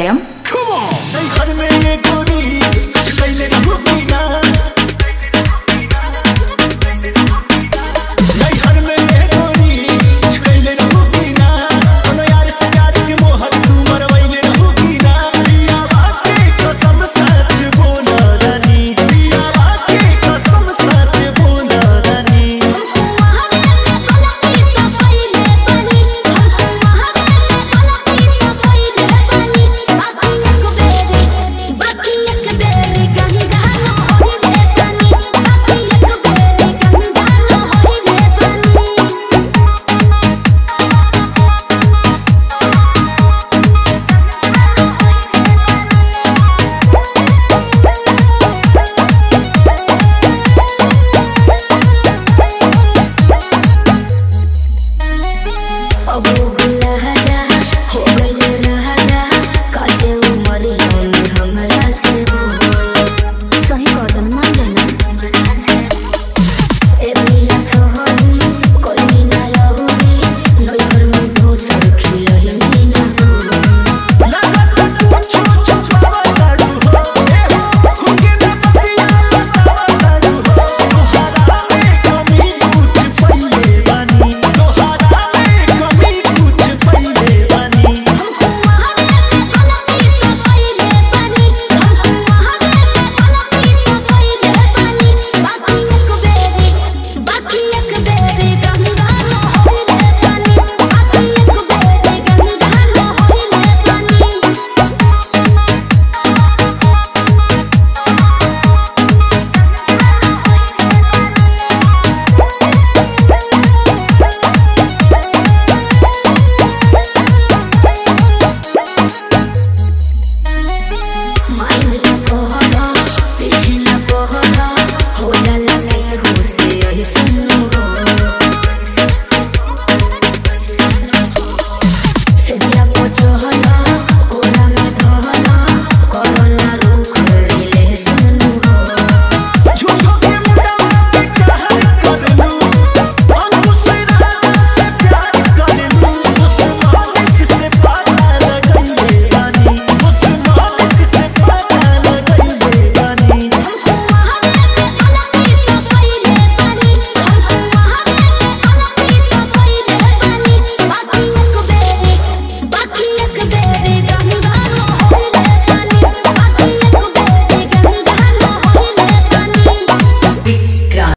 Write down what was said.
Come on.